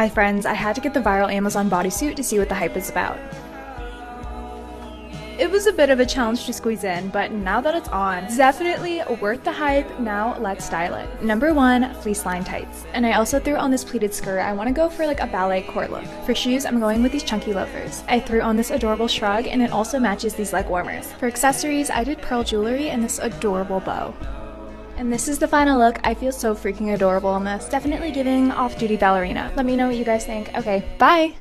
Hi friends, I had to get the viral Amazon bodysuit to see what the hype is about. It was a bit of a challenge to squeeze in, but now that it's on, definitely worth the hype. Now let's style it. Number one, fleece line tights. And I also threw on this pleated skirt. I want to go for like a ballet core look. For shoes, I'm going with these chunky loafers. I threw on this adorable shrug and it also matches these leg warmers. For accessories, I did pearl jewelry and this adorable bow. And this is the final look. I feel so freaking adorable in this. Definitely giving off-duty ballerina. Let me know what you guys think. Okay, bye!